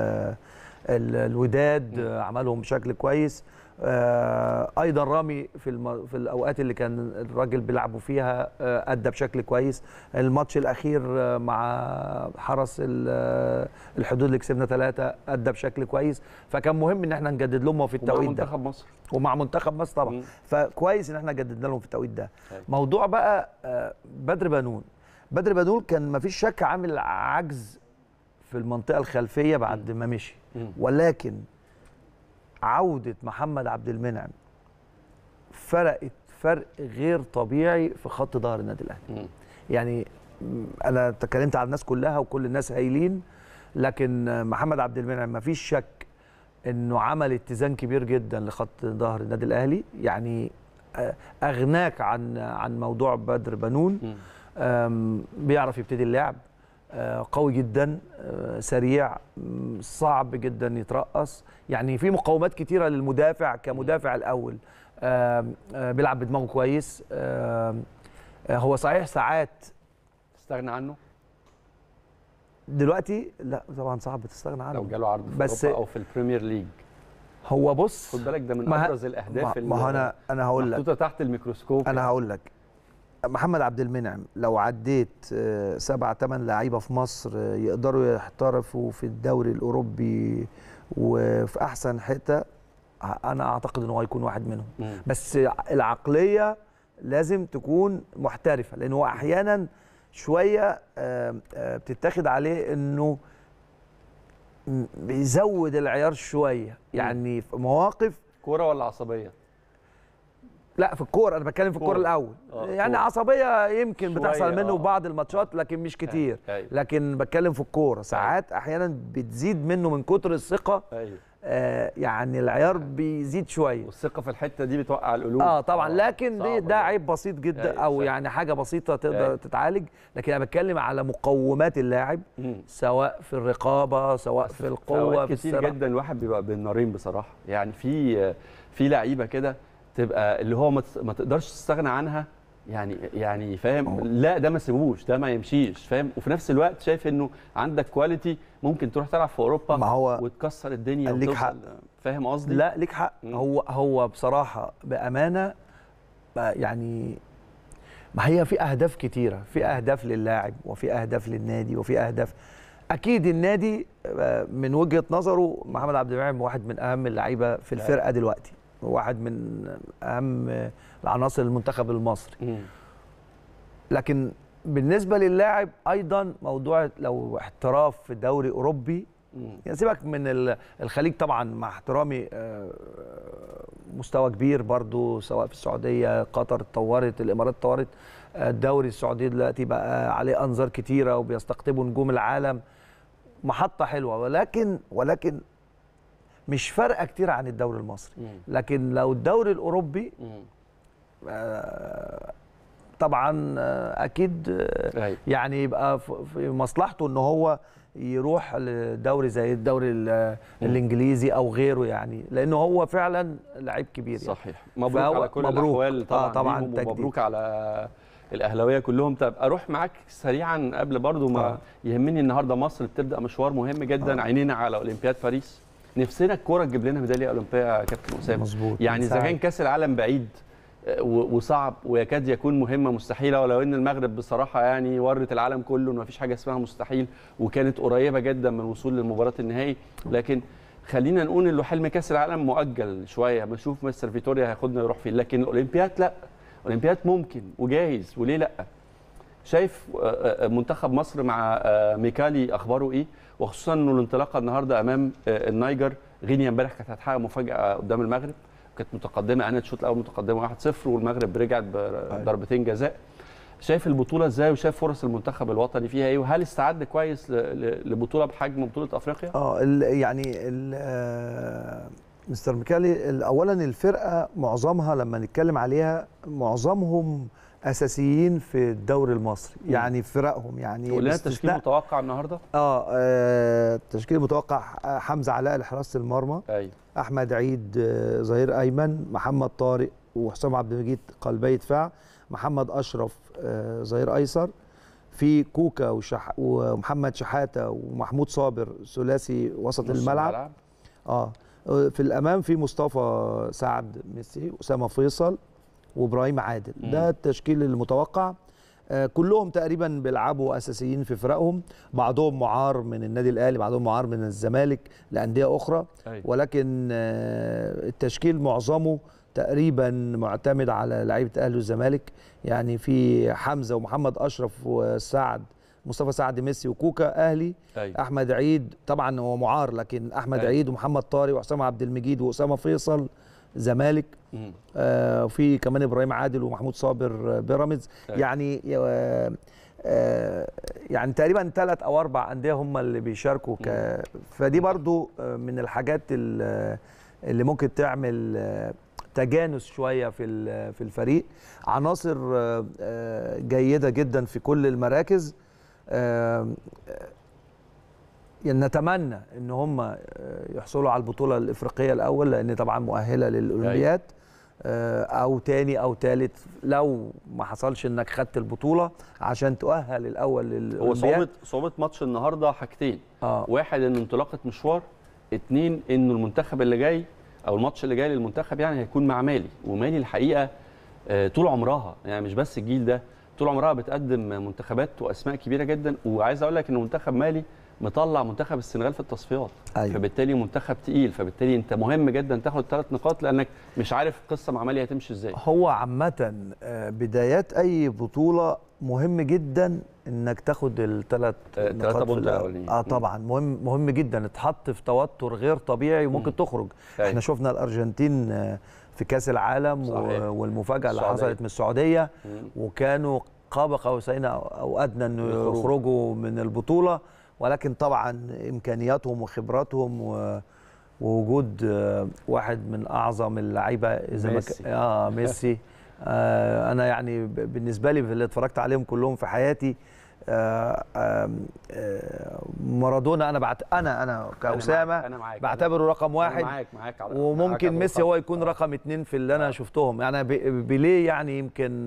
ال الوداد آه، عملهم بشكل كويس. آه، أيضا رامي في الم... في الأوقات اللي كان الراجل بيلعبوا فيها آه، أدى بشكل كويس. الماتش الأخير آه، مع حرس ال- آه، الحدود اللي كسبنا ثلاثة أدى بشكل كويس. فكان مهم إن إحنا نجدد لهم في ومع التوقيت ده. منتخب مصر. ومع منتخب مصر طبعا. مم. فكويس إن إحنا جددنا لهم في التوقيت ده. موضوع بقى آه، بدر بنون بدر بنون كان ما فيش شك عامل عجز في المنطقة الخلفية بعد ما مشي. ولكن عودة محمد عبد المنعم فرقت فرق غير طبيعي في خط ظهر النادي الأهلي. يعني أنا اتكلمت على الناس كلها وكل الناس هايلين لكن محمد عبد المنعم ما فيش شك إنه عمل اتزان كبير جدا لخط ظهر النادي الأهلي. يعني آه، أغناك عن عن موضوع بدر بنون. بيعرف يبتدي اللعب. قوي جدا آه، سريع صعب جدا يترقص. يعني في مقومات كتيرة للمدافع كمدافع الأول. آه، بيلعب بدماغه كويس. آه، هو صحيح ساعات تستغنى عنه؟ دلوقتي لا طبعا صعب تستغنى عنه. لو جاله عرض في بس- أو في ال Premier League هو بص خد بالك ده من أبرز الأهداف ما ما أنا أنا هقول لك. محطوطة تحت الميكروسكوب. أنا هقول لك. محمد عبد المنعم لو عديت آه، سبعة ثمان لعيبة في مصر آه، يقدروا يحترفوا في الدوري الأوروبي وفي أحسن حتة أنا أعتقد إن هو هيكون واحد منهم. مم. بس العقلية لازم تكون محترفة لأن هو أحيانا شوية بتتاخد عليه إنه بيزود العيار شوية. يعني في مواقف كورة ولا عصبية؟ لا في الكورة أنا بتكلم في الكورة. الأول آه، يعني كورة. عصبية يمكن بتحصل منه آه. بعض الماتشات لكن مش كتير أيوة. لكن بتكلم في الكورة ساعات أحيانا بتزيد منه من كتر الثقة أيوه آه يعني العيار بيزيد شوية والثقة في الحتة دي بتوقع القلوب آه طبعا لكن دي ده. عيب بسيط جدا أيوة، أو. يعني حاجة بسيطة تقدر أيوة. تتعالج لكن أنا بتكلم على مقومات اللاعب مم. سواء في الرقابة سواء في في القوة في كتير جدا الواحد بيبقى بين نارين بصراحة يعني في في لعيبة كده تبقى اللي هو ما تقدرش تستغنى عنها يعني يعني فاهم؟ لا ده ما سيبوش ده ما يمشيش فاهم؟ وفي نفس الوقت شايف إنه عندك كواليتي ممكن تروح تلعب في أوروبا ما هو وتكسر الدنيا ليك حق. فاهم قصدي؟ لا ليك حق. مم. هو هو بصراحة بأمانة يعني ما هي في أهداف كتيرة في أهداف للاعب وفي أهداف للنادي وفي أهداف. أكيد النادي آه، من وجهة نظره محمد عبد المنعم واحد من أهم اللعيبة في الفرقة دلوقتي. واحد من أهم العناصر المنتخب المصري. لكن بالنسبة للاعب أيضا موضوع لو احتراف في دوري أوروبي. يعني سيبك من ال- الخليج طبعا مع احترامي آه، مستوى كبير برضو سواء في السعودية قطر اتطورت الإمارات اتطورت آه، الدوري السعودي دلوقتي بقى عليه أنظار كتيرة وبيستقطبوا نجوم العالم محطة حلوة ولكن ولكن مش فارقة كتير عن الدوري المصري. لكن لو الدوري الأوروبي. آه، طبعا آه، أكيد آه، أيوة. يعني يبقى في مصلحته إن هو يروح لدوري زي الدوري ال- الإنجليزي أو غيره يعني لأنه هو فعلا لعيب كبير يعني. صحيح مبروك على كل مبروك. الأحوال طبعا, آه، طبعاً. ومبروك على الأهلاوية كلهم طب أروح معاك سريعا قبل برضو ما آه. يهمني النهارده مصر بتبدأ مشوار مهم جدا آه. عينينا على أولمبياد باريس نفسنا الكوره تجيب لنا ميدالية أولمبية يا كابتن أسامة. مظبوط. يعني إذا. كان كأس العالم بعيد آه، وصعب ويكاد يكون مهمة مستحيلة ولو إن المغرب بصراحة يعني ورت العالم كله ان مفيش حاجة اسمها مستحيل وكانت قريبة جدا من الوصول للمباراه النهائي. لكن خلينا نقول إنه حلم كأس العالم مؤجل شوية. بنشوف مستر فيتوريا هياخدنا يروح فين. لكن الاولمبياد لأ. الاولمبياد ممكن وجاهز وليه لأ؟ شايف آه، آه، منتخب مصر مع ميكالي أخباره إيه؟ وخصوصا إنه الانطلاقة النهارده أمام آه، النيجر غينيا امبارح كانت هتحقق مفاجأة قدام المغرب. كانت متقدمة أنا الشوط الأول متقدمة 1-0 والمغرب رجعت بضربتين جزاء. شايف البطولة إزاي وشايف فرص المنتخب الوطني فيها إيه؟ وهل استعد كويس لبطولة بحجم بطولة أفريقيا؟ آه يعني ال مستر ميكالي اولا الفرقة معظمها لما نتكلم عليها معظمهم أساسيين في الدوري المصري م. يعني فرقهم يعني قول لنا التشكيل متوقع النهارده آه, آه التشكيل متوقع حمزة علاء لحراسه المرمى أيوه أحمد عيد آه ظهير أيمن محمد طارق وحسام عبد المجيد قلبي دفاع محمد أشرف آه ظهير أيسر في كوكا وشح ومحمد شحاتة ومحمود صابر ثلاثي وسط الملعب. الملعب آه في الأمام في مصطفى سعد ميسي أسامة فيصل وإبراهيم عادل مم. ده التشكيل المتوقع آه كلهم تقريبا بيلعبوا أساسيين في فرقهم بعضهم معار من النادي الأهلي بعضهم معار من الزمالك لأندية أخرى أي. ولكن آه التشكيل معظمه تقريبا معتمد على لعيبة الاهلي والزمالك يعني في حمزة ومحمد أشرف وسعد مصطفى سعد ميسي وكوكا أهلي أيوة. أحمد عيد طبعا هو معار لكن أحمد أيوة. عيد ومحمد طارق وحسام عبد المجيد وأسامة فيصل زمالك آه وفي كمان إبراهيم عادل ومحمود صابر بيراميدز. أيوة. يعني آه آه يعني تقريبا ثلاث أو أربع أندية هم اللي بيشاركوا ك فدي برضو من الحاجات اللي ممكن تعمل تجانس شوية في في الفريق. عناصر جيدة جدا في كل المراكز. يعني نتمنى إن هم يحصلوا على البطولة الإفريقية الأول لأن طبعا مؤهلة للأولمبياد. أو تاني أو تالت لو ما حصلش إنك خدت البطولة عشان تؤهل الأول للأولمبياد. هو صعوبه صعوبه ماتش النهارده حاجتين. آه. واحد ان انطلاقة مشوار اتنين إنه المنتخب اللي جاي أو الماتش اللي جاي للمنتخب يعني هيكون مع مالي. ومالي الحقيقة طول عمرها يعني مش بس الجيل ده طول عمرها بتقدم منتخبات وأسماء كبيرة جدا. وعايز أقول لك إن منتخب مالي مطلع منتخب السنغال في التصفيات. أيوة. فبالتالي منتخب تقيل فبالتالي انت مهم جدا تاخد ثلاث نقاط لأنك مش عارف القصة مع مالي هتمشي إزاي. هو عامة بدايات أي بطولة مهم جدا إنك تاخد الثلاث نقاط آه طبعا. مهم مهم جدا اتحط في توتر غير طبيعي وممكن تخرج. أيوة. إحنا شفنا الأرجنتين في كأس العالم صحيح. والمفاجأة اللي حصلت من السعودية. مم. وكانوا قاب قوسين أو أدنى انه يخرجوا من البطولة. ولكن طبعا إمكانياتهم وخبراتهم و... ووجود واحد من أعظم اللعيبة إذا ميسي. آه ميسي. آه أنا يعني بالنسبة لي اللي اتفرجت عليهم كلهم في حياتي آه آه مارادونا أنا بعت أنا أنا كأسامة أنا معاك. بعتبره رقم واحد. أنا معاك معاك على وممكن معاك ميسي هو يكون رقم اتنين في اللي أنا شفتهم. يعني بيليه يعني يمكن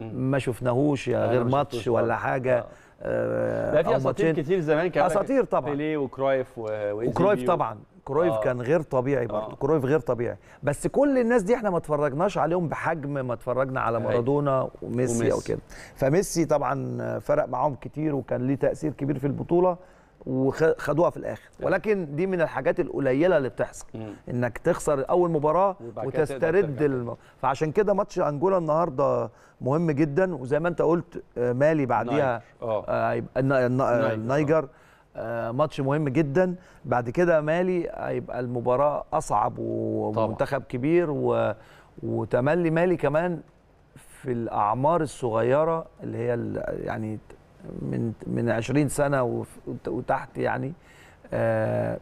ما شفناهوش غير ماتش ولا حاجة. لا في أساطير كتير زمان كان أساطير طبعا. بيليه وكرويف وكرويف طبعا. كرويف آه. كان غير طبيعي برضه. آه. كرويف غير طبيعي. بس كل الناس دي إحنا ما اتفرجناش عليهم بحجم ما اتفرجنا على مارادونا وميسي, أو كده. فميسي طبعا فرق معاهم كتير وكان ليه تأثير كبير في البطولة. وخدوها في الآخر. ولكن دي من الحاجات القليلة اللي بتحصل. إنك تخسر أول مباراة وتسترد الم... فعشان كده ماتش أنجولا النهارده مهم جدا وزي ما أنت قلت مالي بعديها هيبقى آه النيجر آه ماتش مهم جدا. بعد كده مالي هيبقى المباراة أصعب ومنتخب كبير و... وتملي مالي كمان في الأعمار الصغيرة اللي هي يعني من من 20 سنة وتحت يعني آه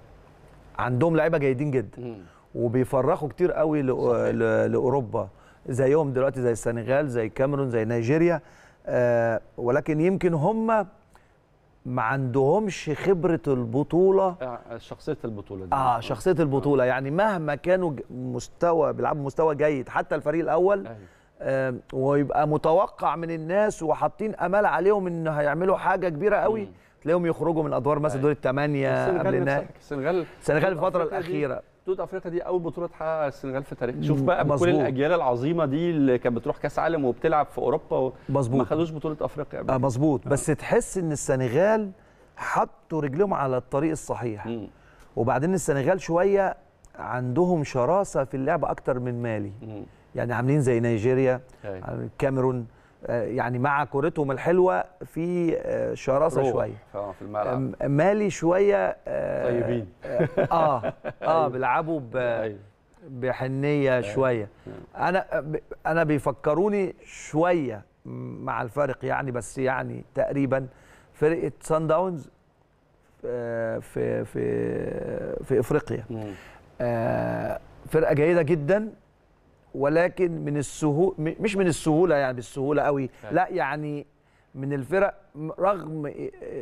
عندهم لعيبة جيدين جدا. وبيفرخوا كتير قوي لأوروبا. زيهم دلوقتي زي السنغال زي الكاميرون زي نيجيريا. آه ولكن يمكن هم ما عندهمش خبرة البطولة. شخصية البطولة دي. آه شخصية البطولة. يعني مهما كانوا مستوى بيلعبوا مستوى جيد. حتى الفريق الأول أيوه. ويبقى متوقع من الناس وحاطين امال عليهم إن هيعملوا حاجة كبيرة قوي تلاقيهم يخرجوا من أدوار مثلا دور الثمانيه قبل النهائي. السنغال السنغال الفترة الأخيرة. بطوله أفريقيا دي أول بطولة تحققها السنغال في تاريخ. شوف بقى بكل الأجيال العظيمة دي اللي كانت بتروح كأس عالم وبتلعب في أوروبا مظبوط. ما خدوش بطولة أفريقيا آه مظبوط. آه. بس تحس إن السنغال حطوا رجلهم على الطريق الصحيح. م. وبعدين السنغال شوية عندهم شراسة في اللعب أكتر من مالي. م. يعني عاملين زي نيجيريا الكاميرون يعني مع كورتهم الحلوة في شراسة شوية. في الملعب. مالي شوية طيبين. آه آه بيلعبوا بحنية شوية. أنا أنا بيفكروني شوية مع الفارق يعني بس يعني تقريبا فرقة سان داونز في في في إفريقيا. آه فرقة جيدة جدا. ولكن من السهوله مش من السهولة يعني بالسهوله قوي. لا. يعني من الفرق رغم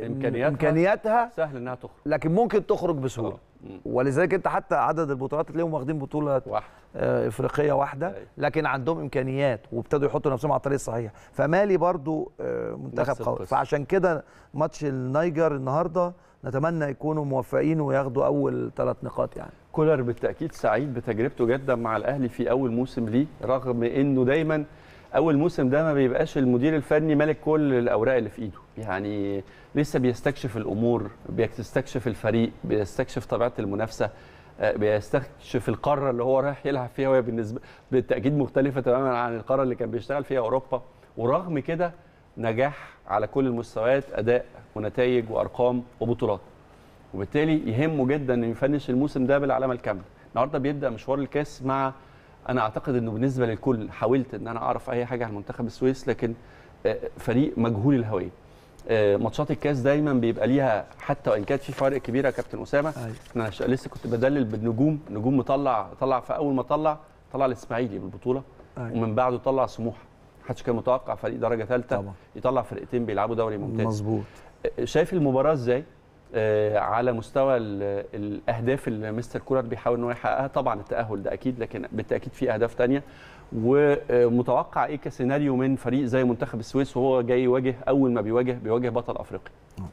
إمكانياتها, إمكانياتها سهل إنها تخرج. لكن ممكن تخرج بسهولة. ولذلك أنت حتى عدد البطولات تلاقيهم واخدين بطولة واحد. آه إفريقية واحدة. لكن عندهم إمكانيات وابتدوا يحطوا نفسهم على الطريق الصحيح. فمالي برضو آه منتخب قوي فعشان كده ماتش النيجر النهارده نتمنى يكونوا موفقين وياخدوا أول ثلاث نقاط يعني. كولر بالتأكيد سعيد بتجربته جدا مع الأهلي في أول موسم ليه رغم إنه دايما أول موسم ده ما بيبقاش المدير الفني مالك كل الأوراق اللي في إيده. يعني لسه بيستكشف الأمور بيستكشف الفريق بيستكشف طبيعة المنافسة بيستكشف القارة اللي هو رايح يلعب فيها وهي بالنسبة بالتأكيد مختلفة تماما عن القارة اللي كان بيشتغل فيها أوروبا. ورغم كده نجاح على كل المستويات أداء ونتائج وأرقام وبطولات. وبالتالي يهمه جدا إنه يفنش الموسم ده بالعلامة الكاملة. النهارده بيبدأ مشوار الكاس مع أنا أعتقد إنه بالنسبة للكل حاولت إن أنا أعرف أي حاجة عن منتخب السويس لكن فريق مجهول الهوية. ماتشات الكاس دايما بيبقى ليها حتى وإن كانت في فوارق كبيرة يا كابتن أسامة. أنا لسه كنت بدلل بالنجوم. نجوم مطلع طلع في أول ما طلع طلع الإسماعيلي بالبطوله أي. ومن بعده طلع سموحة. محدش كان متوقع فريق درجة ثالثة يطلع فرقتين بيلعبوا دوري ممتاز. مظبوط. شايف المباراة إزاي؟ آه على مستوى الأهداف اللي مستر كولر بيحاول إن هو يحققها. طبعا التأهل ده أكيد لكن بالتأكيد في أهداف ثانية ومتوقع إيه كسيناريو من فريق زي منتخب السويس وهو جاي يواجه أول ما بيواجه بيواجه بطل افريقيا آه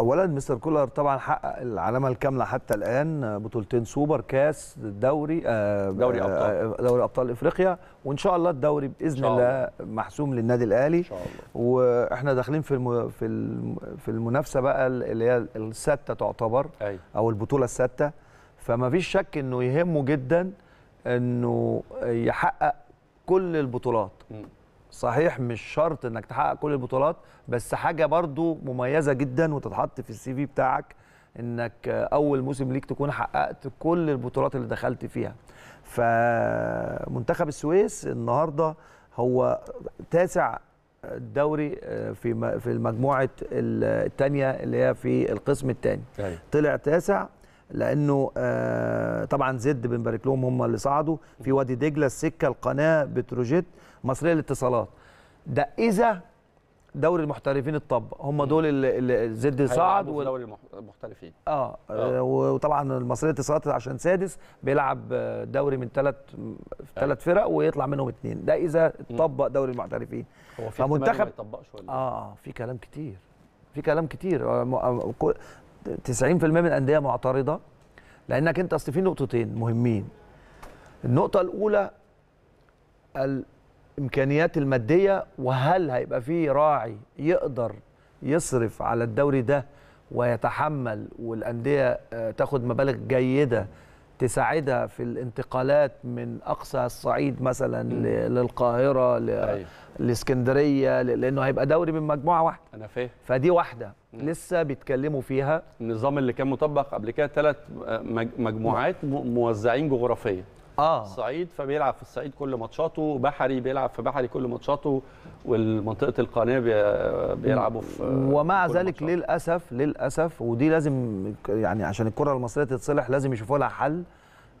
اولا مستر كولر طبعا حقق العلامة الكاملة حتى الآن بطولتين سوبر كاس دوري آه دوري أبطال آه دوري أبطال إفريقيا وإن شاء الله الدوري بإذن الله. الله محسوم للنادي الأهلي إن شاء الله وإحنا داخلين في الم... في في المنافسة بقى اللي هي السادسه تعتبر أي. أو البطولة السادسه فما فيش شك إنه يهمه جدا إنه يحقق كل البطولات م. صحيح مش شرط إنك تحقق كل البطولات بس حاجة برضو مميزة جدا وتتحط في السي في بتاعك إنك أول موسم ليك تكون حققت كل البطولات اللي دخلت فيها. فمنتخب السويس النهارده هو تاسع الدوري في في المجموعة الثانية اللي هي في القسم الثاني طلع تاسع لأنه طبعا زد بنبارك لهم هم اللي صعدوا. في وادي دجلة السكة القناة بتروجيت مصرية للاتصالات. ده إذا دوري المحترفين اتطبق. هم دول اللي, زد صعد و... دوري المحترفين. آه, آه. وطبعا المصريه للاتصالات عشان سادس بيلعب دوري من ثلاث ثلاث فرق ويطلع منهم اثنين ده إذا اتطبق دوري المحترفين. هو في فمنتخب ما يطبقش ولا آه في كلام كتير. في كلام كتير. 90% من الأندية معترضة لأنك أنت أصل في نقطتين مهمين. النقطة الأولى الإمكانيات المادية وهل هيبقى في راعي يقدر يصرف على الدوري ده ويتحمل والأندية تاخد مبالغ جيدة تساعدها في الانتقالات من أقصى الصعيد مثلا م. للقاهرة لإسكندرية لأنه هيبقى دوري من مجموعة واحدة. أنا فاهم. فدي واحدة م. لسه بيتكلموا فيها. النظام اللي كان مطبق قبل كده ثلاث مجموعات موزعين جغرافيا. آه. الصعيد فبيلعب في الصعيد كل ماتشاته. بحري بيلعب في بحري كل ماتشاته والمنطقة القناه بيلعبوا في ومع ذلك ماتشاته. للأسف للأسف ودي لازم يعني عشان الكرة المصرية تتصلح لازم يشوفوا لها حل.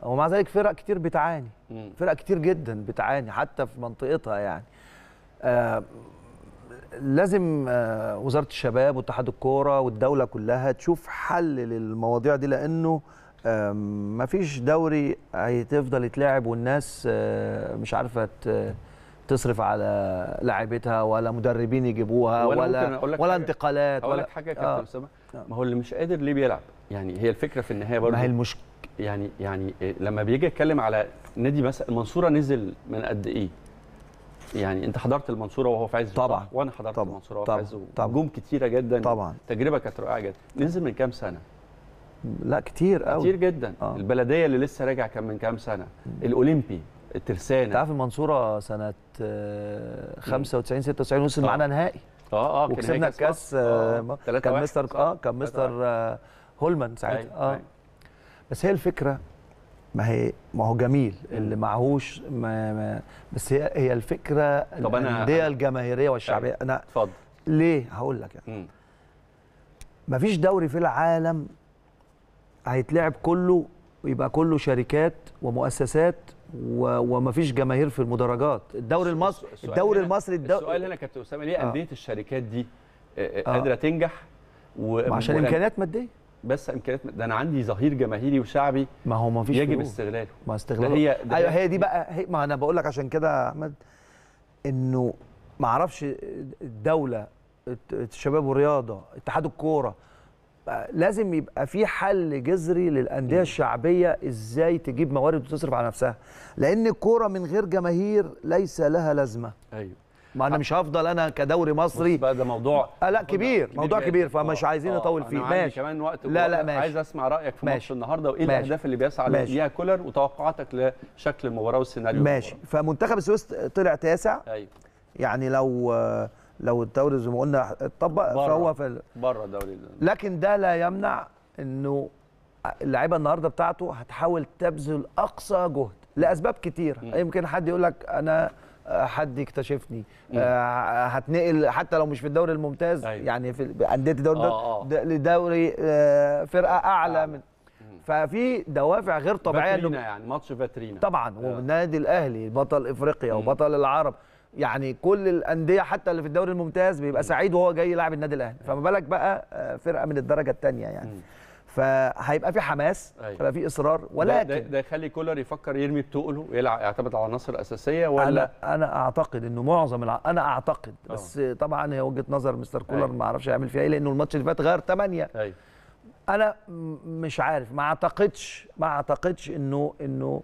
ومع ذلك فرق كتير بتعاني. فرق كتير جدا بتعاني حتى في منطقتها يعني. آه لازم آه وزارة الشباب واتحاد الكورة والدولة كلها تشوف حل للمواضيع دي لأنه ما فيش دوري هتفضل يتلعب والناس مش عارفة تصرف على لاعبتها ولا مدربين يجيبوها ولا ولا, ولا انتقالات ولا حاجة يا كابتن أسامة. آه. ما هو اللي مش قادر ليه بيلعب؟ يعني هي الفكرة في النهاية برضه. ما هي المشكلة يعني يعني لما بيجي يتكلم على نادي مثلا المنصورة نزل من قد إيه؟ يعني أنت حضرت المنصورة وهو في عزه. طبعا. وأنا حضرت طبعا. المنصورة وهو. في عزه. طبعا. نجوم كتيرة جدا. طبعا. تجربة كانت رائعة جدا. نزل من كام سنة؟ لا كتير قوي. كتير جدا. آه. البلدية اللي لسه راجع كان من كام سنة؟ الأولمبي الترسانة. انت عارف المنصورة سنة 95 96 وصل معانا نهائي. آه آه وكسبنا الكاس آه. كان مستر آه كان مستر آه هولمان ساعتها. آه. بس هي الفكرة ما هي ما هو جميل اللي معهوش ما ما بس هي هي الفكرة طب الأندية الجماهيرية والشعبية. أنا اتفضل. ليه؟ هقول لك يعني. مفيش دوري في العالم هيتلعب كله ويبقى كله شركات ومؤسسات. ومفيش جماهير في المدرجات الدوري المصري الدوري المصري الدو... السؤال هنا كابتن أسامة ليه آه. أندية الشركات دي آه، آه، آه. قادرة تنجح و... ما عشان ولا- إمكانيات مادية بس إمكانيات ده أنا عندي ظهير جماهيري وشعبي ما هو مفيش يجب فلوس. استغلاله ما استغلال ده هي- ده أيوه هي- دي بقى هي ما أنا بقول لك عشان كده يا أحمد إنه ما أعرفش الدولة الشباب والرياضة اتحاد الكورة لازم يبقى في حل جذري للأندية الشعبية إزاي تجيب موارد وتصرف على نفسها. لأن الكورة من غير جماهير ليس لها لازمة. أيوه. ما أنا مش هفضل أنا كدوري مصري. بقى ده موضوع آه لا كبير. موضوع. كبير. فمش آه، عايزين آه، نطول أنا فيه. ماشي. كمان وقت لا لا. ماشي. عايز أسمع رأيك في ماتش. النهارده وإيه. الأهداف اللي بيسعى. ليها كولر وتوقعاتك لشكل المباراه والسيناريو. ماشي. فمنتخب السويس طلع تاسع. أيوه. يعني لو لو الدوري زي ما قلنا اتطبق. فهو في بره الدوري لكن ده لا يمنع انه اللعيبة النهارده بتاعته هتحاول تبذل أقصى جهد لأسباب كتير مم. يمكن حد يقول لك أنا آه، حد يكتشفني. آه، هتنقل حتى لو مش في الدوري الممتاز أيوة. يعني في انديه الدوري آه، آه. لدوري آه، فرقة أعلى أعلى. من ففي دوافع غير طبيعية فاترينا يعني ماتش فاترينا طبعا والنادي الأهلي بطل إفريقيا مم. وبطل العرب يعني كل الأندية حتى اللي في الدوري الممتاز بيبقى سعيد وهو جاي يلعب النادي الأهلي فما بالك بقى آه، فرقة من الدرجة الثانية يعني. فهيبقى في حماس أيوة. هيبقى في إصرار ده, ده, ولكن ده يخلي كولر يفكر يرمي بتقله ويلعب يعتمد على عناصر اساسيه ولا أنا أنا أعتقد إنه معظم الع... أنا أعتقد آه. بس طبعا هي وجهة نظر مستر كولر أيوة. ما أعرفش هيعمل فيها إيه لأنه الماتش اللي فات غير 8 أيوه أنا م- مش عارف ما أعتقدش ما أعتقدش انه انه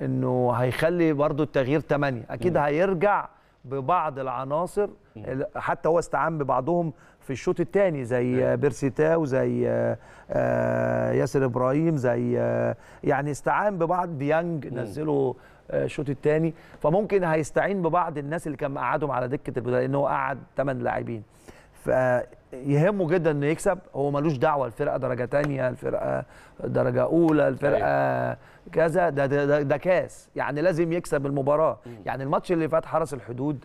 إنه هيخلي برضو التغيير 8 أكيد مم. هيرجع ببعض العناصر ال- حتى هو استعان ببعضهم في الشوط الثاني زي. بيرسيتاو زي آه، آه، ياسر إبراهيم زي آه، يعني استعان ببعض ديانج. نزله الشوط الثاني فممكن هيستعين ببعض الناس اللي كان مقعدهم على دكة البدلاء لأن هو قعد 8 لاعبين فيهمه جدا إنه يكسب. هو ملوش دعوة الفرقة درجة تانية الفرقة درجة أولى الفرقة كذا. ده ده, ده, ده كاس. يعني لازم يكسب المباراة. يعني الماتش اللي فات حرس الحدود.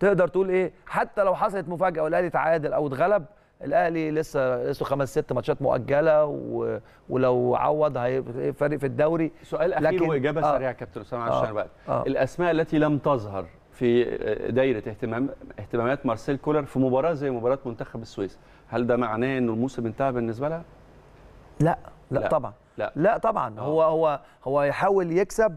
تقدر تقول إيه؟ حتى لو حصلت مفاجأة والأهلي تعادل أو اتغلب الأهلي لسه لسه خمس ست ماتشات مؤجلة و... ولو عوض هيبقى فارق في الدوري. سؤال أخير لكن- وإجابة آه. سريعه كابتن أسامة آه. عشان الوقت. آه. الأسماء التي لم تظهر في دايرة اهتمام اهتمامات مارسيل كولر في مباراة زي مباراة منتخب السويس هل ده معناه إنه الموسم انتهى بالنسبة لها لا لا, لا. طبعا لا. لا طبعا آه. هو هو هو يحاول يكسب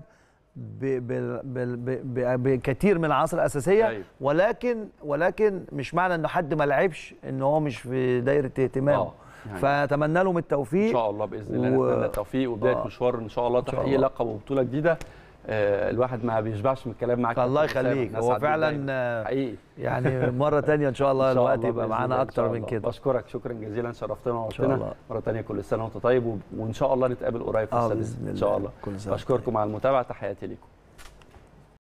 بكثير من العناصر الأساسية أيوة. ولكن ولكن مش معنى انه حد ما لعبش إن هو مش في دايرة اهتمامه آه. يعني فأتمنى لهم إن التوفيق شاء الله بإذن الله و- نتمنى التوفيق وبداية آه. مشوار إن شاء الله تحقيق. لقب وبطولة جديدة الواحد ما بيشبعش من الكلام معاك. الله. يخليك. هو فعلا. آه، حقيقي. يعني مرة تانية إن شاء الله الوقت يبقى معانا أكتر من. كده. بشكرك شكرا جزيلا شرفتنا شاء ووقتنا. الله. مرة ثانية كل سنه وأنت طيب وإن شاء الله نتقابل قريب في بإذن الله إن شاء الله. بشكركم على المتابعة تحياتي لكم.